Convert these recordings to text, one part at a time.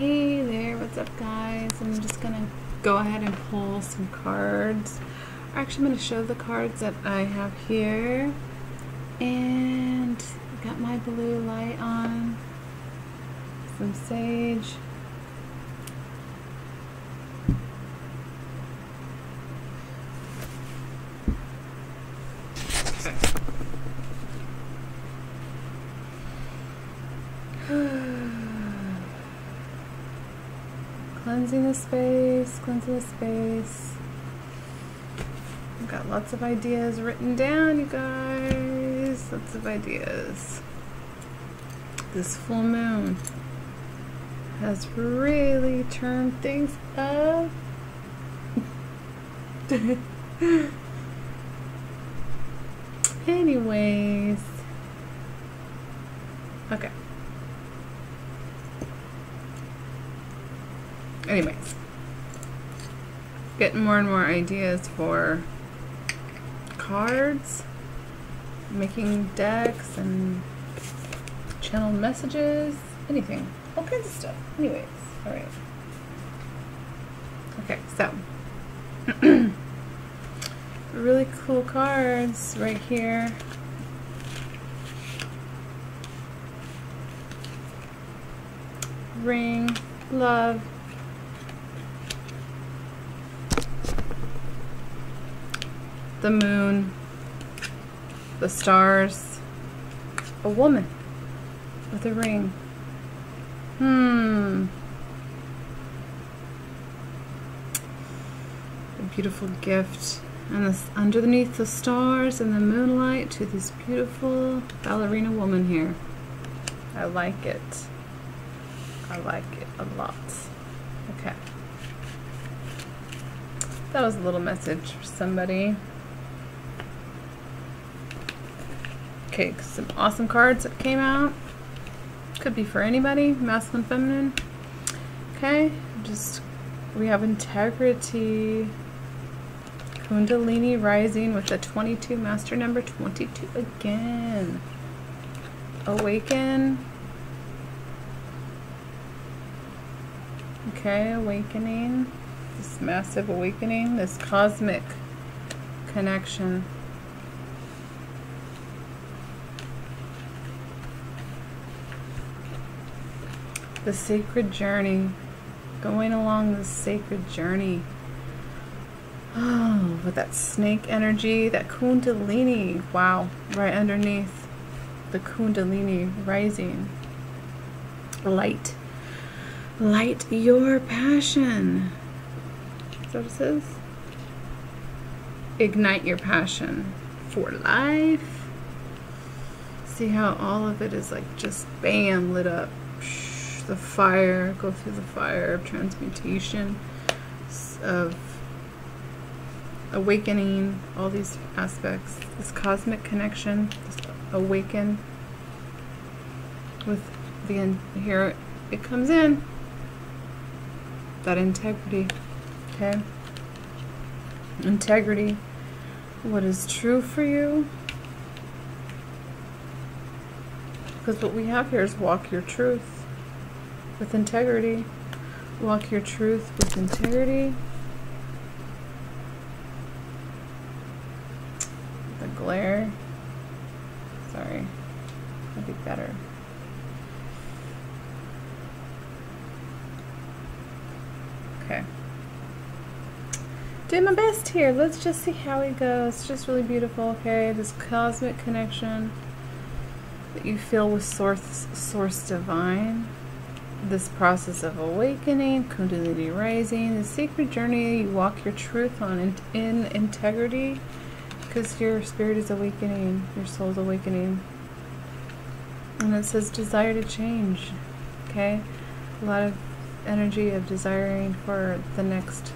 Hey there, what's up guys? I'm just gonna go ahead and pull some cards. Actually, I'm gonna show the cards that I have here. And got my blue light on, some sage. Cleansing the space, cleansing the space. I've got lots of ideas written down, you guys. Lots of ideas. This full moon has really turned things up. Anyways. Okay. Anyways, getting more and more ideas for cards, making decks and channel messages, anything, all kinds of stuff. Anyways, all right. Okay, so really cool cards right here. Ring, love, the moon, the stars, a woman with a ring. Hmm. A beautiful gift. And this underneath the stars and the moonlight to this beautiful ballerina woman here. I like it. I like it a lot. Okay. That was a little message for somebody. Okay, some awesome cards that came out. Could be for anybody, masculine, feminine. Okay, just we have integrity. Kundalini rising with the 22 master number 22 again. Awaken. Okay, awakening. This massive awakening, this cosmic connection. The sacred journey, going along the sacred journey. Oh, with that snake energy, that kundalini, wow, right underneath the kundalini rising. Light. Light your passion. Is that what it says? Ignite your passion for life. See how all of it is like just bam lit up the fire, go through the fire of transmutation, of awakening, all these aspects, this cosmic connection, this awaken with the, here it comes in, that integrity, okay? Integrity, what is true for you, because what we have here is walk your truth with integrity. Walk your truth with integrity. The glare. Sorry. That'd be better. Okay. Doing my best here. Let's just see how it goes. It's just really beautiful, okay? This cosmic connection that you feel with source source divine this process of awakening, Kundalini rising, the sacred journey you walk your truth on in, in integrity because your spirit is awakening, your soul's awakening. And it says desire to change, okay? A lot of energy of desiring for the next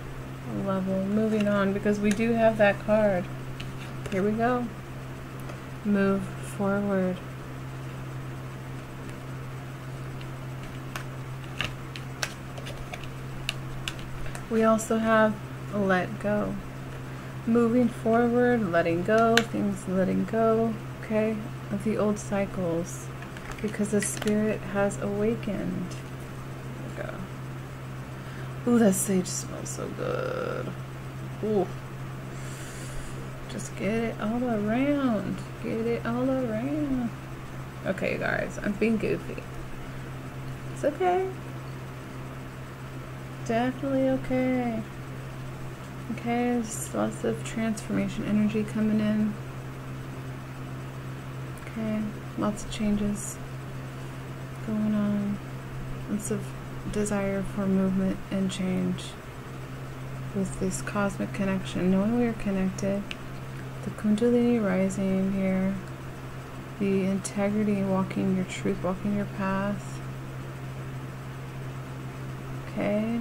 level. Moving on because we do have that card. Here we go. Move forward. We also have let go. Moving forward, letting go, things letting go, okay, of the old cycles because the spirit has awakened. There we go. Ooh, that sage smells so good. Ooh. Just get it all around. Get it all around. Okay, guys, I'm being goofy. It's okay. Definitely okay. Okay, there's lots of transformation energy coming in. Okay, lots of changes going on. Lots of desire for movement and change with this cosmic connection, knowing we are connected, the Kundalini rising here, the integrity, walking your truth, walking your path. Okay.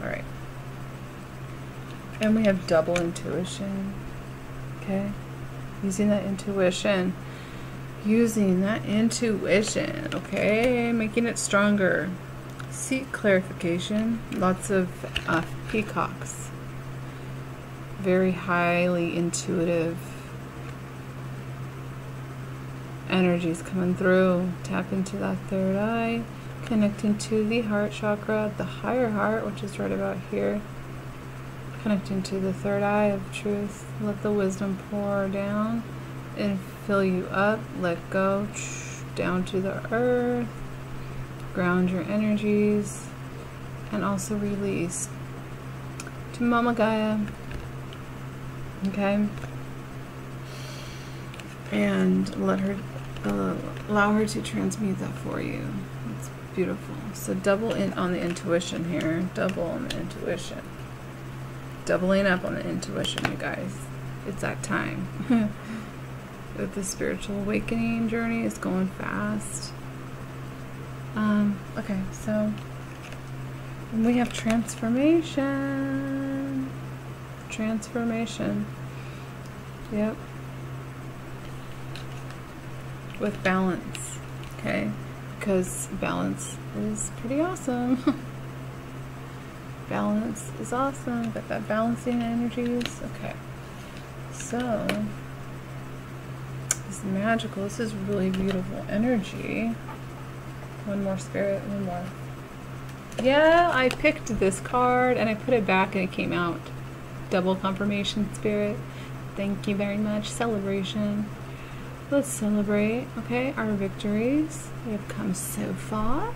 All right. And we have double intuition. Okay. Using that intuition using that intuition, okay? Making it stronger. Seek clarification. Lots of uh, peacocks. Very highly intuitive energies coming through. Tap into that third eye. Connecting to the heart chakra, the higher heart, which is right about here. Connecting to the third eye of truth. Let the wisdom pour down and fill you up. Let go down to the earth. Ground your energies and also release to Mama Gaia. Okay? And let her uh, allow her to transmute that for you. It's beautiful. So double in on the intuition here. Double on the intuition. Doubling up on the intuition, you guys. It's that time. that the spiritual awakening journey is going fast. Um, okay, so we have transformation. Transformation. Yep. With balance. Okay? Because balance is pretty awesome. balance is awesome. Got that balancing energies. Okay. So this is magical. This is really beautiful energy. One more spirit, one more. Yeah, I picked this card and I put it back and it came out. Double confirmation spirit. Thank you very much. Celebration. Let's celebrate, okay, our victories. We have come so far.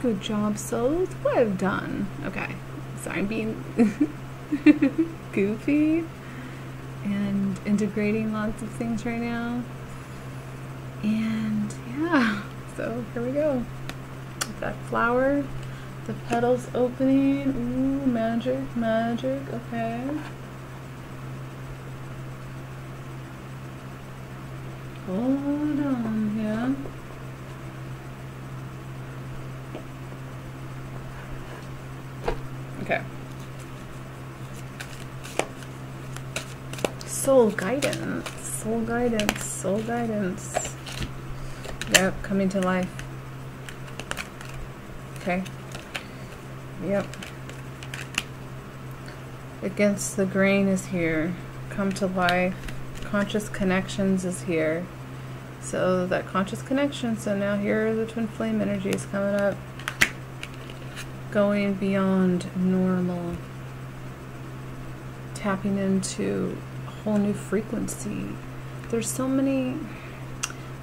Good job, souls. Well done. Okay. Sorry, I'm being goofy and integrating lots of things right now. And yeah, so here we go. With That flower, the petals opening. Ooh, magic, magic. Okay. Hold on, yeah. Okay. Soul guidance, soul guidance, soul guidance. Yep, coming to life. Okay. Yep. Against the grain is here. Come to life. Conscious connections is here. So that conscious connection. So now here are the twin flame energies coming up. Going beyond normal. Tapping into whole new frequency. There's so many,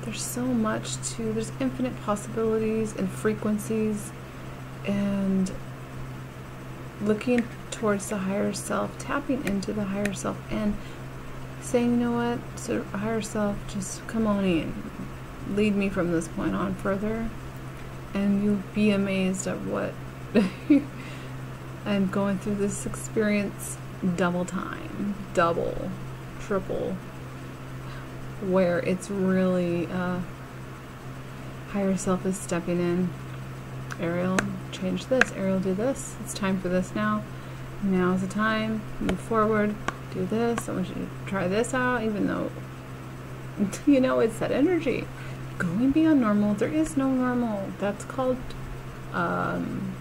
there's so much to, there's infinite possibilities and frequencies and looking towards the higher self, tapping into the higher self and saying, you know what, so higher self, just come on in, lead me from this point on further and you'll be amazed at what I'm going through this experience double time, double triple where it's really uh, higher self is stepping in. Ariel, change this. Ariel, do this. It's time for this now. Now is the time. Move forward. Do this. I want you to try this out, even though, you know, it's that energy. Going beyond normal. There is no normal. That's called um,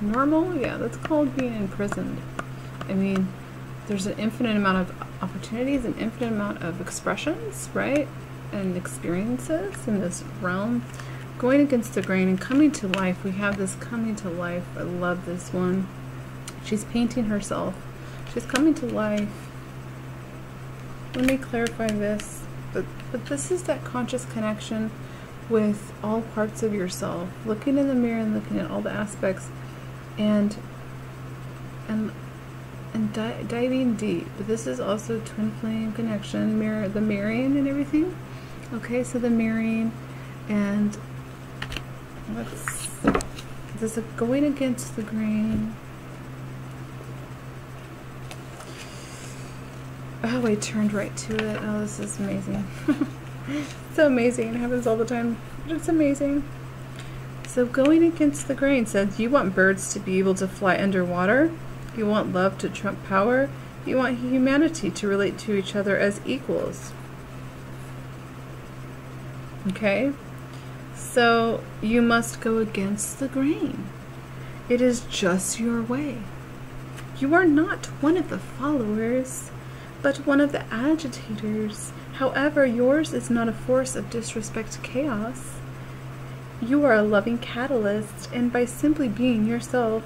normal. Yeah, that's called being imprisoned. I mean, there's an infinite amount of opportunities, an infinite amount of expressions, right? And experiences in this realm. going against the grain and coming to life. We have this coming to life. I love this one. She's painting herself. She's coming to life. Let me clarify this. But, but this is that conscious connection with all parts of yourself. Looking in the mirror and looking at all the aspects and and and di diving deep. But this is also twin flame connection, mirror the mirroring and everything. Okay, so the mirroring and let's this is going against the grain. Oh, I turned right to it. Oh, this is amazing. so amazing. It happens all the time. It's amazing. So going against the grain says you want birds to be able to fly underwater. You want love to trump power. You want humanity to relate to each other as equals. Okay? So you must go against the grain. It is just your way. You are not one of the followers, but one of the agitators. However, yours is not a force of disrespect to chaos. You are a loving catalyst, and by simply being yourself,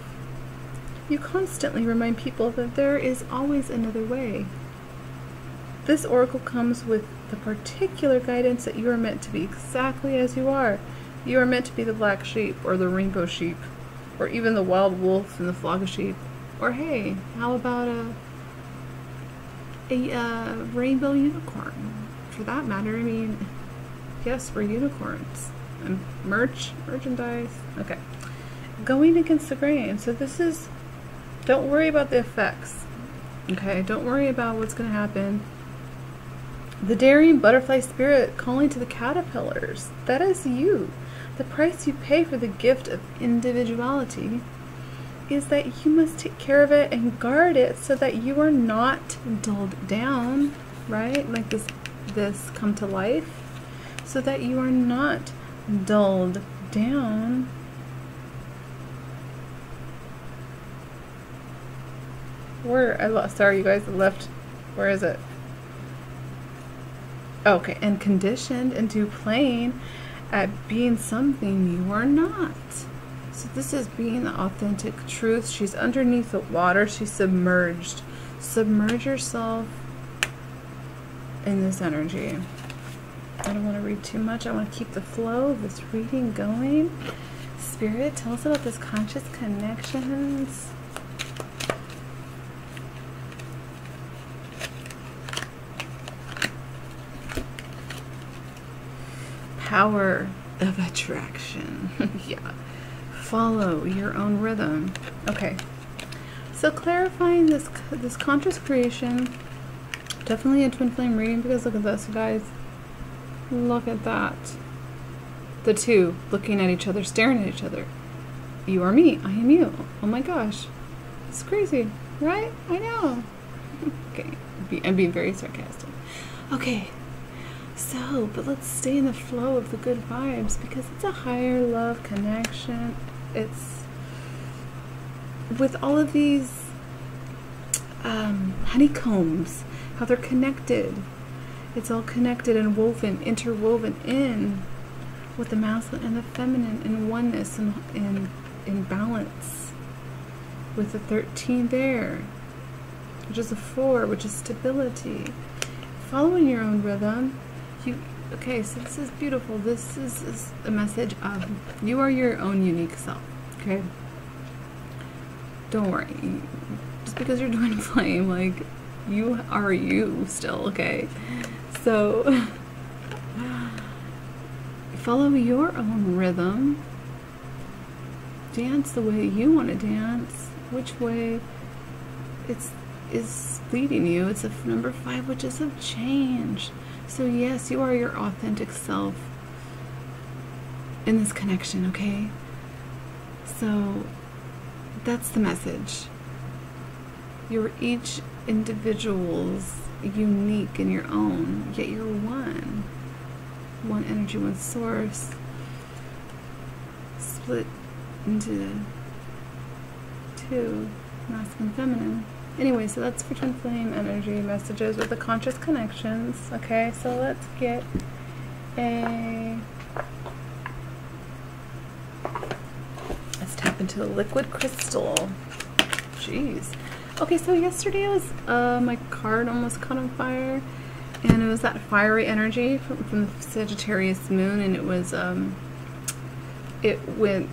you constantly remind people that there is always another way. This oracle comes with the particular guidance that you are meant to be exactly as you are. You are meant to be the black sheep, or the rainbow sheep, or even the wild wolf in the flock of sheep. Or hey, how about a a uh, rainbow unicorn? For that matter, I mean, yes, we're unicorns. And merch, merchandise. Okay. Going against the grain. So this is don't worry about the effects. Okay, don't worry about what's going to happen. The daring butterfly spirit calling to the caterpillars. That is you. The price you pay for the gift of individuality is that you must take care of it and guard it so that you are not dulled down, right? Like this this come to life so that you are not dulled down Where I lost. Sorry, you guys. left. Where is it? Okay, and conditioned into playing at being something you are not. So this is being the authentic truth. She's underneath the water. She's submerged. Submerge yourself in this energy. I don't want to read too much. I want to keep the flow of this reading going. Spirit, tell us about this conscious connections. Power of attraction. yeah. Follow your own rhythm. Okay. So clarifying this this conscious creation, definitely a twin flame reading because look at this, guys. Look at that. The two looking at each other, staring at each other. You are me, I am you. Oh my gosh. It's crazy, right? I know. okay, I'm being very sarcastic. Okay, so, but let's stay in the flow of the good vibes because it's a higher love connection. It's with all of these um, honeycombs, how they're connected. It's all connected and woven, interwoven in with the masculine and the feminine in oneness and in, in balance. With the 13 there, which is a 4, which is stability. Following your own rhythm, you okay so this is beautiful. This is, is a message of you are your own unique self okay? Don't worry. Just because you're doing flame like you are you still okay? So follow your own rhythm. Dance the way you want to dance. Which way? It's is leading you. It's a number five which is of change so, yes, you are your authentic self in this connection, okay? So, that's the message. You're each individual's unique in your own, yet you're one. One energy, one source, split into two, masculine, feminine. Anyway, so that's for twin flame energy messages with the conscious connections. Okay, so let's get a Let's tap into the liquid crystal. Jeez. Okay, so yesterday was uh, my card almost caught on fire, and it was that fiery energy from, from the Sagittarius moon, and it was um, it went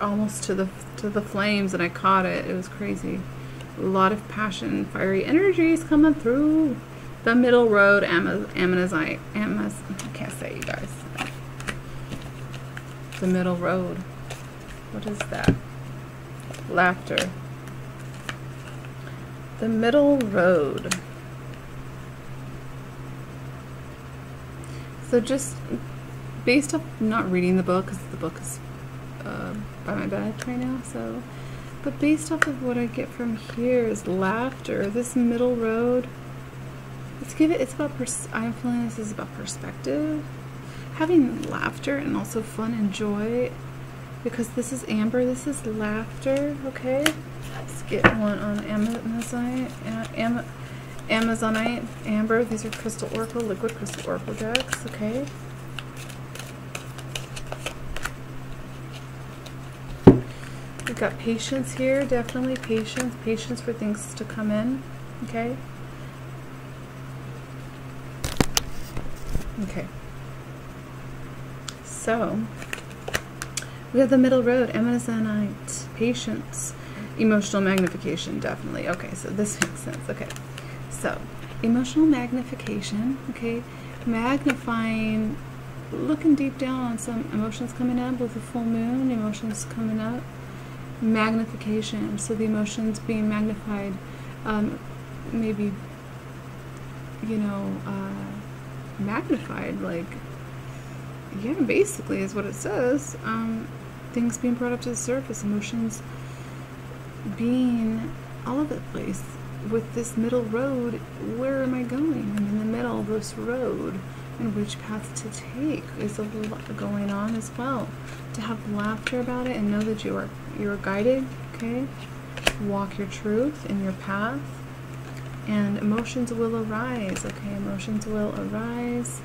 almost to the to the flames, and I caught it. It was crazy. A lot of passion, fiery energies coming through the middle road. Amazonite, Amaz, I can't say you guys. The middle road. What is that? Laughter. The middle road. So just based off not reading the book, because the book is uh, by my bed right now, so but based off of what I get from here is laughter. This middle road. Let's give it. It's about. Pers I'm feeling this is about perspective, having laughter and also fun and joy, because this is amber. This is laughter. Okay Let's get one on Amazonite, Am Amazonite, Amber. These are Crystal Oracle, Liquid Crystal Oracle decks, okay? We've got patience here, definitely patience, patience for things to come in, okay? Okay. So, we have the middle road, Amazonite, patience, Emotional magnification, definitely. Okay, so this makes sense. Okay, so emotional magnification, okay, magnifying, looking deep down on some emotions coming up with the full moon, emotions coming up, magnification, so the emotions being magnified, um, maybe, you know, uh, magnified, like, yeah, basically is what it says. Um, things being brought up to the surface, emotions being all over the place with this middle road. Where am I going? I'm in the middle of this road. And which path to take is a lot going on as well. To have laughter about it and know that you are you are guided, okay? Walk your truth in your path. And emotions will arise, okay? Emotions will arise.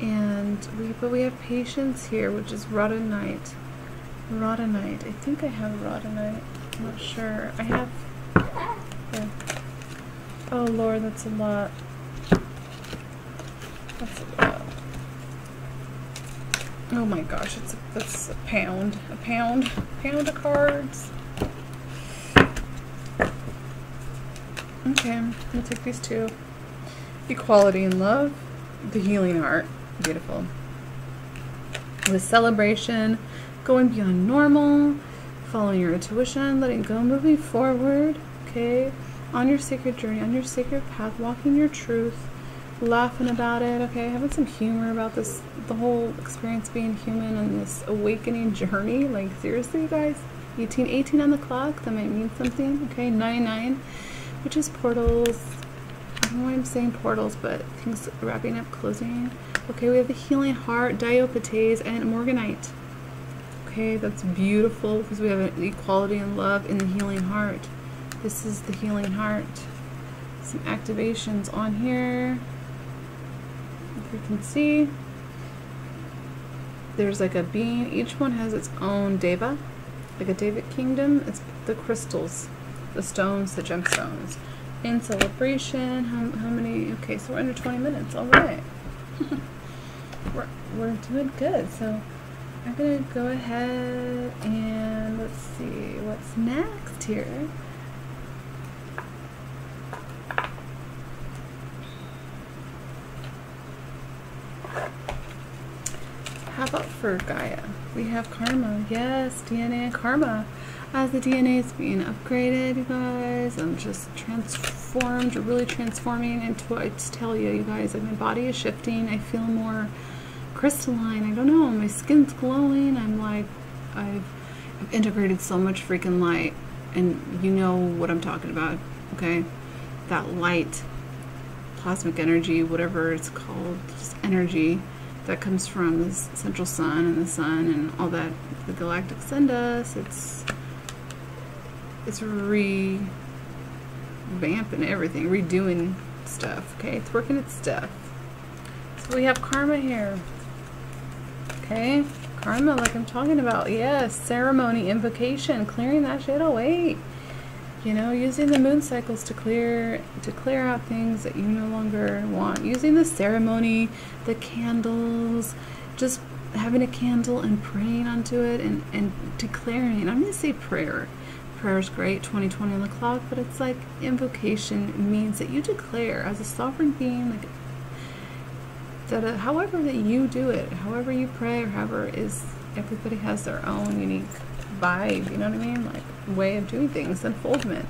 And we but we have patience here, which is Rhodonite. Rhodonite. I think I have Rhodonite. I'm not sure. I have. Yeah. Oh lord, that's a lot. That's a lot. Oh my gosh, it's a, a pound. A pound. Pound of cards. Okay, we'll take these two. Equality and love. The healing heart. Beautiful. The celebration. Going beyond normal following your intuition, letting go, moving forward, okay, on your sacred journey, on your sacred path, walking your truth, laughing about it, okay, having some humor about this, the whole experience being human and this awakening journey. Like, seriously, you guys, 18, 18 on the clock, that might mean something, okay, 99, which is portals. I don't know why I'm saying portals, but things wrapping up, closing. Okay, we have the healing heart, dioptase, and morganite. Okay, that's beautiful because we have an equality and love in the healing heart. This is the healing heart. Some activations on here. You can see, there's like a bean. Each one has its own deva, like a David kingdom. It's the crystals, the stones, the gemstones. In celebration, how, how many? Okay, so we're under 20 minutes. All right. we're, we're doing good. So I'm gonna go ahead and let's see what's next here. How about for Gaia? We have karma. Yes, DNA karma. As the DNA is being upgraded, you guys, I'm just transformed, really transforming into what I tell you, you guys. Like my body is shifting. I feel more crystalline. I don't know. My skin's glowing. I'm like, I've, I've integrated so much freaking light. And you know what I'm talking about, okay? That light, plasmic energy, whatever it's called, just energy that comes from the central sun and the sun and all that the galactic send us. It's it's revamping everything, redoing stuff. Okay, it's working its stuff. So we have karma here. Okay, karma, like I'm talking about. Yes, ceremony, invocation, clearing that shit away. You know, using the moon cycles to clear to clear out things that you no longer want. Using the ceremony, the candles, just having a candle and praying onto it and, and declaring. I'm gonna say prayer. Prayer is great, 2020 on the clock, but it's like invocation means that you declare as a sovereign being, like that uh, however that you do it, however you pray, or however is everybody has their own unique vibe. You know what I mean? Like way of doing things, unfoldment.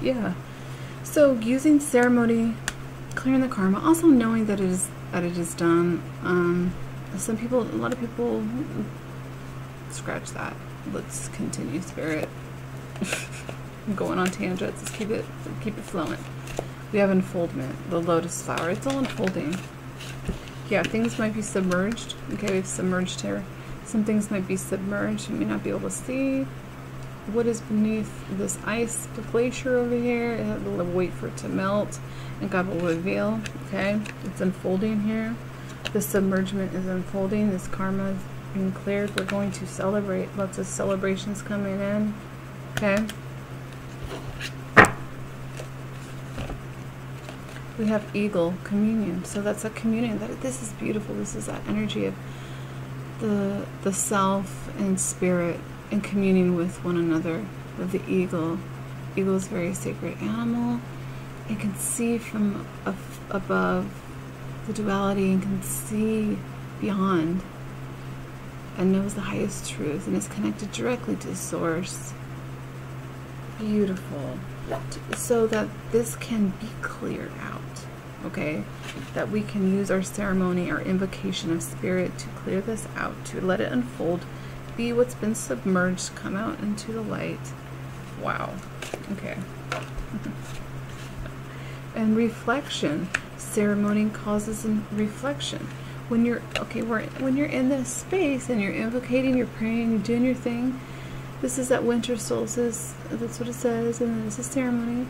Yeah. So using ceremony, clearing the karma, also knowing that it is that it is done. Um, some people, a lot of people, scratch that. Let's continue, spirit. I'm going on tangents. Let's keep it keep it flowing. We have unfoldment, the lotus flower. It's all unfolding yeah, things might be submerged. Okay, we've submerged here. Some things might be submerged. You may not be able to see what is beneath this ice, glacier over here. It'll wait for it to melt, and God will reveal. Okay, it's unfolding here. The submergement is unfolding. This karma is being cleared. We're going to celebrate. Lots of celebrations coming in. Okay. we have eagle communion so that's a communion that this is beautiful this is that energy of the the self and spirit and communing with one another of the eagle. Eagle is a very sacred animal. It can see from above the duality and can see beyond and knows the highest truth and is connected directly to the source. Beautiful. So that this can be cleared out okay? That we can use our ceremony, our invocation of spirit to clear this out, to let it unfold, be what's been submerged, come out into the light. Wow. Okay. and reflection. Ceremony causes reflection. When you're okay, we're, when you're in this space and you're invocating, you're praying, you're doing your thing. This is that winter solstice. That's what it says, and this is ceremony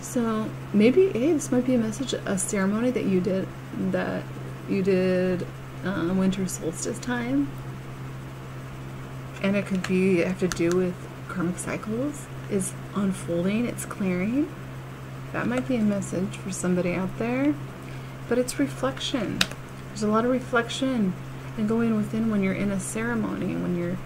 so maybe, hey, this might be a message, a ceremony that you did, that you did uh, winter solstice time. And it could be have to do with karmic cycles is unfolding, it's clearing. That might be a message for somebody out there. But it's reflection. There's a lot of reflection and going within when you're in a ceremony, when you're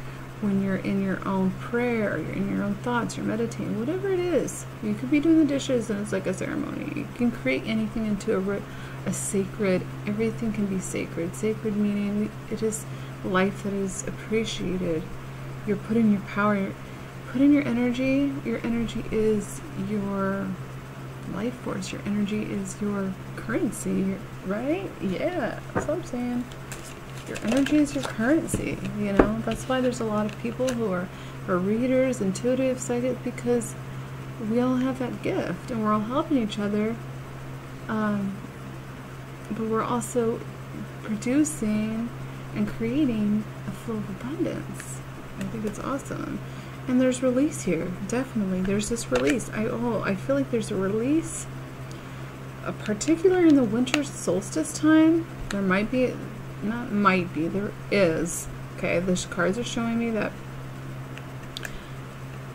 when you're in your own prayer, you're in your own thoughts, you're meditating, whatever it is. You could be doing the dishes and it's like a ceremony. You can create anything into a, a sacred, everything can be sacred. Sacred meaning it is life that is appreciated. You're putting your power, putting in your energy, your energy is your life force. Your energy is your currency, right? Yeah, that's what I'm saying your energy is your currency you know? That's why there's a lot of people who are, are readers intuitive psychic because we all have that gift and we're all helping each other um, but we're also producing and creating a flow of abundance. I think it's awesome. And there's release here definitely. There's this release. I oh i feel like there's a release a particular in the winter solstice time. There might be not might be, there is. Okay, the cards are showing me that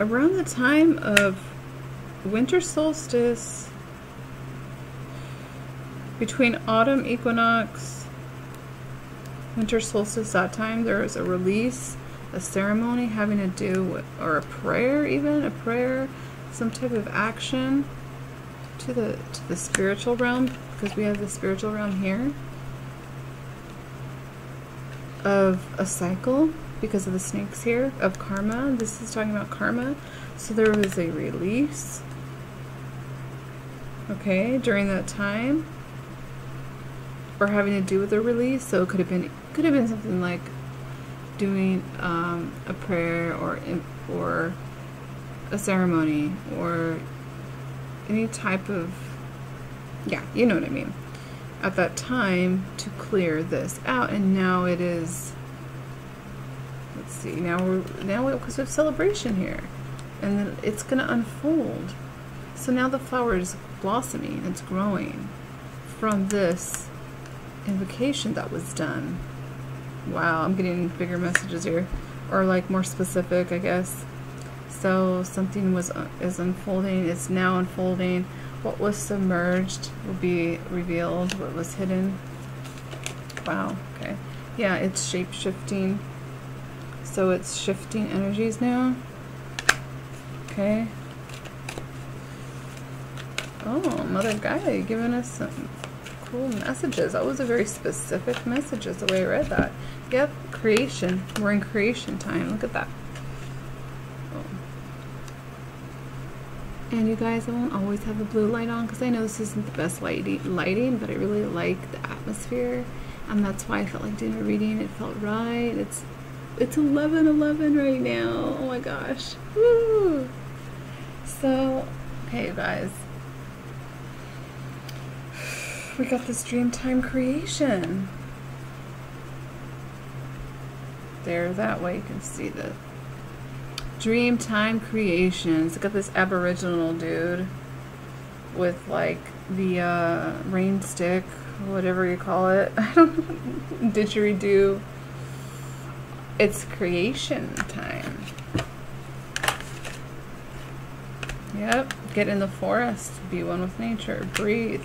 around the time of winter solstice, between autumn equinox, winter solstice, that time there is a release, a ceremony having to do with, or a prayer even, a prayer, some type of action to the to the spiritual realm, because we have the spiritual realm here of a cycle because of the snakes here of karma. This is talking about karma. So there was a release, okay, during that time, or having to do with a release. So it could have been could have been something like doing um, a prayer or or a ceremony or any type of yeah, you know what I mean at that time to clear this out and now it is let's see now we're now because we have celebration here and then it's going to unfold so now the flower is blossoming it's growing from this invocation that was done Wow, I'm getting bigger messages here, or like more specific, I guess. So something was uh, is unfolding. It's now unfolding. What was submerged will be revealed. What was hidden. Wow. Okay. Yeah, it's shape shifting. So it's shifting energies now. Okay. Oh, Mother Gaia giving us some cool messages. That was a very specific message messages the way I read that. Yep, creation. We're in creation time. Look at that. Oh. And you guys, I won't always have the blue light on because I know this isn't the best lighting, but I really like the atmosphere. And that's why I felt like doing a reading. It felt right. It's it's 11:11 right now. Oh my gosh. Woo! So, okay, you guys. We got this Dreamtime creation. There, that way you can see the Dreamtime creations. Look at this Aboriginal dude with like the uh, rain stick, whatever you call it. I don't know. Didgeridoo it's creation time. Yep, get in the forest, be one with nature, breathe.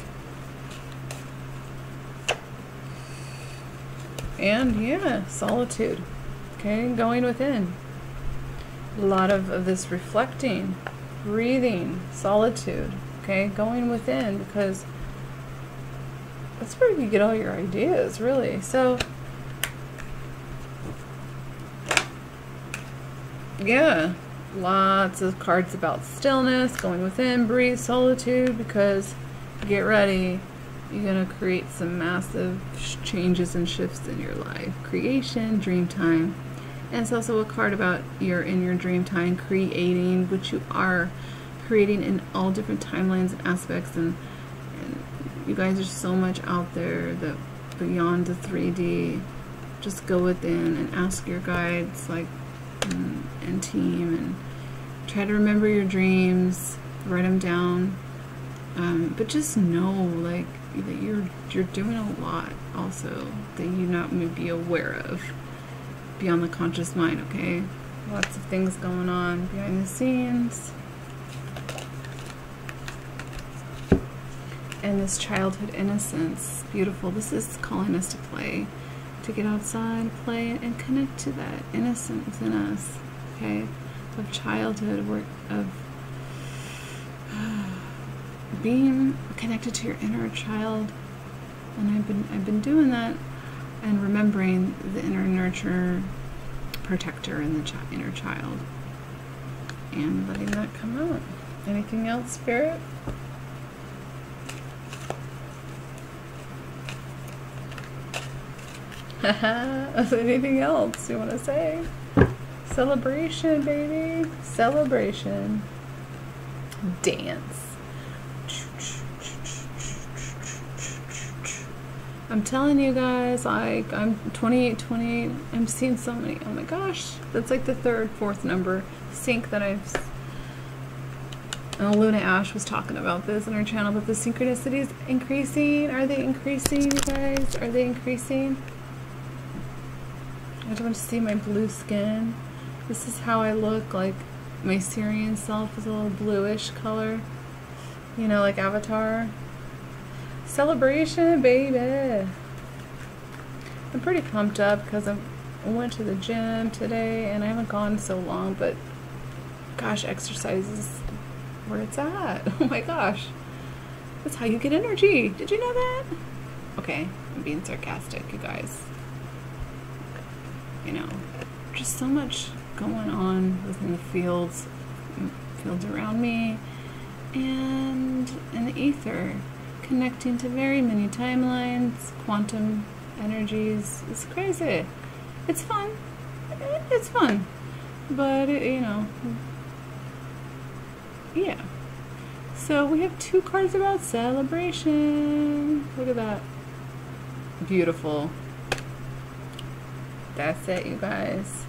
And yeah, solitude. Okay, going within. A lot of, of this reflecting, breathing, solitude. Okay, going within because that's where you get all your ideas, really. So, yeah, lots of cards about stillness, going within, breathe, solitude, because get ready, you're going to create some massive changes and shifts in your life. Creation, dream time. And it's also a card about you're in your dream time creating, which you are creating in all different timelines and aspects. And, and you guys are so much out there that beyond the 3D, just go within and ask your guides, like, and, and team and try to remember your dreams write them down um, but just know like that you're you're doing a lot also that you not may be aware of beyond the conscious mind okay? Lots of things going on behind the scenes. And this childhood innocence beautiful. This is calling us to play to get outside, play, and connect to that innocence in us, okay, of childhood, work of being connected to your inner child. And I've been I've been doing that, and remembering the inner nurture, protector in the inner child, and letting that come out. Anything else, Spirit? Anything else you want to say? Celebration, baby. Celebration. Dance. I'm telling you guys, I, I'm 28, 28. I'm seeing so many. Oh my gosh. That's like the third, fourth number sync that I've. And oh, Luna Ash was talking about this on her channel, but the synchronicities increasing. Are they increasing, you guys? Are they increasing? I don't want to see my blue skin. This is how I look, like my Sirian self is a little bluish color. You know, like Avatar. Celebration, baby! I'm pretty pumped up because I went to the gym today and I haven't gone so long, but gosh, exercise is where it's at. Oh my gosh. That's how you get energy. Did you know that? Okay, I'm being sarcastic, you guys you know, just so much going on within the fields, fields around me, and in the ether, connecting to very many timelines, quantum energies. It's crazy. It's fun. It's fun. But, it, you know, yeah. So we have two cards about celebration. Look at that. Beautiful. That's it, you guys.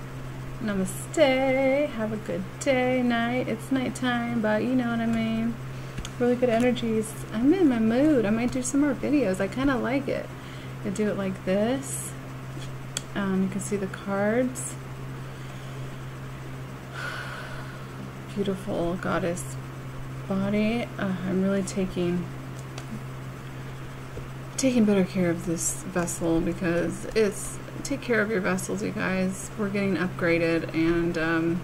Namaste. Have a good day, night. It's nighttime, but you know what I mean. Really good energies. I'm in my mood. I might do some more videos. I kind of like it. I do it like this. Um, you can see the cards. Beautiful goddess body. Uh, I'm really taking taking better care of this vessel because it's take care of your vessels you guys we're getting upgraded and um,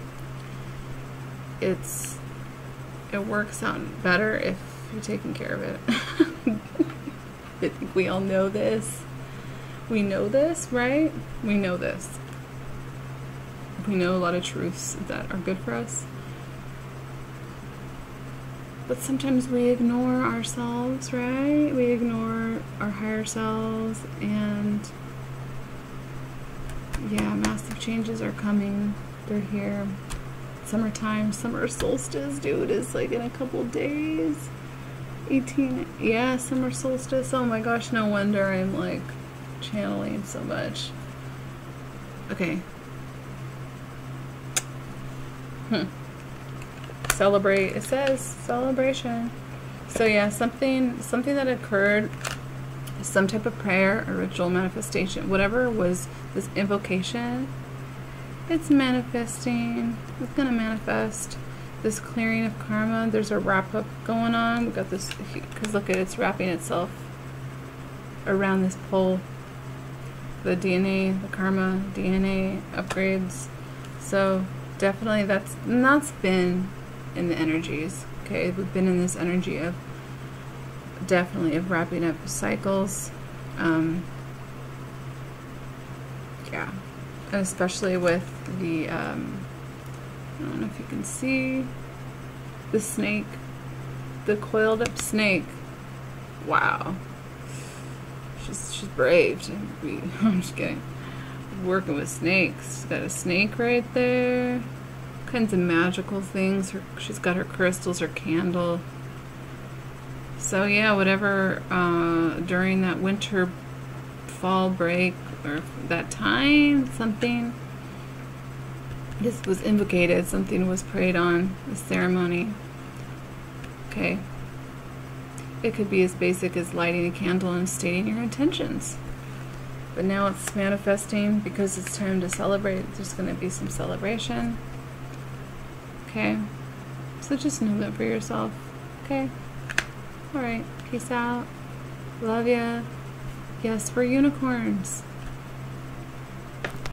it's it works out better if you're taking care of it I think we all know this we know this right we know this we know a lot of truths that are good for us but sometimes we ignore ourselves, right? We ignore our higher selves, and yeah, massive changes are coming. They're here. Summertime, summer solstice, dude, is like in a couple days. 18, yeah, summer solstice. Oh my gosh, no wonder I'm like channeling so much. Okay. Hmm celebrate. It says celebration. So yeah, something something that occurred, some type of prayer, a ritual manifestation, whatever was this invocation, it's manifesting. It's gonna manifest. This clearing of karma. There's a wrap up going on. We got this because look at it, it's wrapping itself around this pole. The DNA, the karma, DNA upgrades. So definitely that's that's been in the energies. Okay, we've been in this energy of definitely of wrapping up cycles. Um, yeah, and especially with the um, I don't know if you can see the snake, the coiled up snake. Wow, she's she's brave. I'm just kidding. Working with snakes. She's got a snake right there kinds of magical things. Her, she's got her crystals, her candle. So yeah, whatever uh, during that winter fall break or that time, something this was invocated, something was prayed on, the ceremony. Okay. It could be as basic as lighting a candle and stating your intentions. But now it's manifesting because it's time to celebrate. There's going to be some celebration. Okay? So just know that for yourself. Okay? Alright. Peace out. Love ya. Yes, we're unicorns.